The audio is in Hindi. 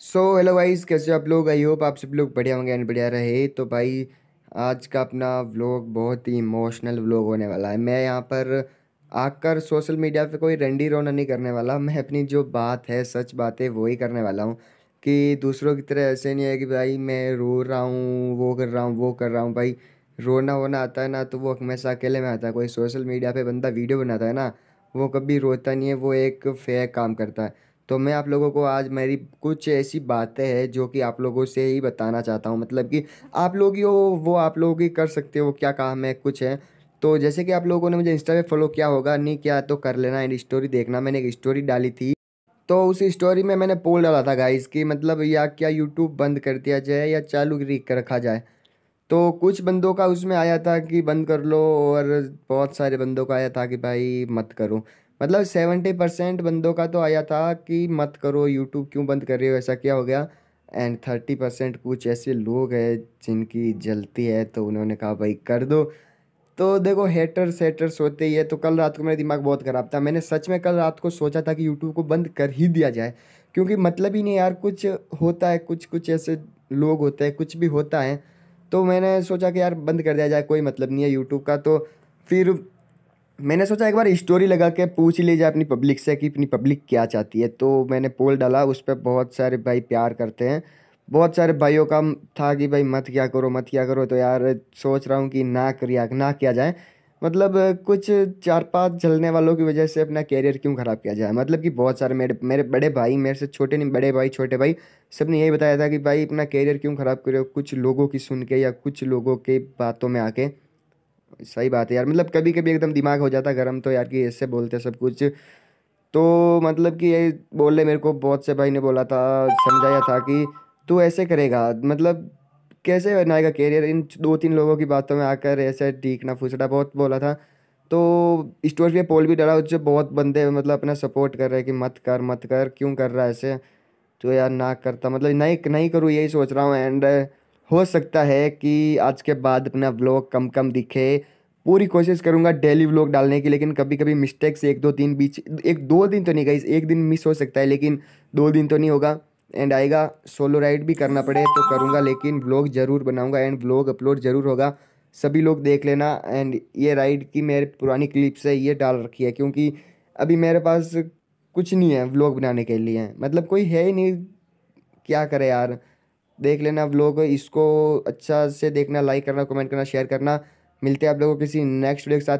सो हेलो गाइस कैसे हो आप लोग? आई होप आप सब लोग बढ़िया होंगे एंड बढ़िया रहे। तो भाई, आज का अपना व्लॉग बहुत ही इमोशनल व्लॉग होने वाला है। मैं यहाँ पर आकर सोशल मीडिया पे कोई रंडी रोना नहीं करने वाला। मैं अपनी जो बात है, सच बात है वही करने वाला हूँ। कि दूसरों की तरह ऐसे नहीं है कि भाई, मैं रो रहा हूँ, वो कर रहा हूँ, वो कर रहा हूँ। भाई, रोना वोना आता है ना तो वो हमेशा अकेले में आता है। कोई सोशल मीडिया पे बंदा वीडियो बनाता है ना, वो कभी रोता नहीं है, वो एक फेक काम करता है। तो मैं आप लोगों को आज मेरी कुछ ऐसी बातें हैं जो कि आप लोगों से ही बताना चाहता हूँ। मतलब कि आप लोग ही हो, वो आप लोग ही कर सकते हो, क्या काम है, कुछ है। तो जैसे कि आप लोगों ने मुझे इंस्टा पे फॉलो किया होगा, नहीं किया तो कर लेना एंड स्टोरी देखना। मैंने एक स्टोरी डाली थी। तो उस स्टोरी में मैंने पोल डाला था गाइस कि मतलब या क्या यूट्यूब बंद कर दिया जाए या चालू रखा जाए। तो कुछ बंदों का उसमें आया था कि बंद कर लो और बहुत सारे बंदों का आया था कि भाई मत करो। मतलब सेवेंटी परसेंट बंदों का तो आया था कि मत करो यूट्यूब क्यों बंद कर रहे हो? ऐसा क्या हो गया? एंड थर्टी परसेंट कुछ ऐसे लोग हैं जिनकी जलती है तो उन्होंने कहा, भाई, कर दो। तो देखो हेटर्स हेटर्स होते ही है। तो कल रात को मेरा दिमाग बहुत ख़राब था। मैंने सच में कल रात को सोचा था कि यूट्यूब को बंद कर ही दिया जाए। क्योंकि मतलब ही नहीं यार, कुछ होता है, कुछ कुछ ऐसे लोग होते हैं, कुछ भी होता है। तो मैंने सोचा कि यार, बंद कर दिया जाए, कोई मतलब नहीं है यूट्यूब का। तो फिर मैंने सोचा एक बार स्टोरी लगा के पूछ ली जाए अपनी पब्लिक से कि अपनी पब्लिक क्या चाहती है। तो मैंने पोल डाला, उस पर बहुत सारे भाई प्यार करते हैं। बहुत सारे भाइयों का था कि भाई मत क्या करो, मत क्या करो। तो यार सोच रहा हूँ कि ना करिया, ना किया जाए। मतलब कुछ चार पाँच जलने वालों की वजह से अपना कैरियर क्यों ख़राब किया जाए? मतलब कि बहुत सारे मेरे मेरे बड़े भाई, मेरे से छोटे नहीं, बड़े भाई, छोटे भाई सबने यही बताया था कि भाई अपना कैरियर क्यों ख़राब करो कुछ लोगों की सुन के या कुछ लोगों के बातों में आके सही बात है यार। मतलब कभी कभी एकदम दिमाग हो जाता गर्म तो यार कि ऐसे बोलते सब कुछ। तो मतलब कि ये बोले मेरे को, बहुत से भाई ने बोला था, समझाया था कि तू ऐसे करेगा। मतलब कैसे बनाएगा कैरियर इन दो तीन लोगों की बातों में आकर ऐसे ठीकना फुसड़ा बहुत बोला था। तो स्टोरी पे पोल भी डाला, उससे बहुत बंदे मतलब अपना सपोर्ट कर रहे हैं कि मत कर मत कर, क्यों कर रहा है ऐसे? तो यार ना करता। मतलब नहीं नहीं करूँ, यही सोच रहा हूँ। एंड हो सकता है कि आज के बाद अपना व्लॉग कम कम दिखे। पूरी कोशिश करूँगा डेली व्लॉग डालने की, लेकिन कभी कभी मिस्टेक्स एक दो तीन बीच, एक दो दिन तो नहीं गई एक दिन मिस हो सकता है, लेकिन दो दिन तो नहीं होगा। एंड आएगा सोलो राइड भी करना पड़े तो करूँगा, लेकिन व्लॉग ज़रूर बनाऊँगा एंड व्लॉग अपलोड ज़रूर होगा। सभी लोग देख लेना एंड ये राइड की मेरे पुरानी क्लिप्स है, ये डाल रखी है, क्योंकि अभी मेरे पास कुछ नहीं है व्लॉग बनाने के लिए। मतलब कोई है ही नहीं, क्या करे यार। देख लेना आप लोग, इसको अच्छा से देखना लाइक करना कमेंट करना शेयर करना। मिलते हैं आप लोगों को किसी नेक्स्ट वीडियो के साथ।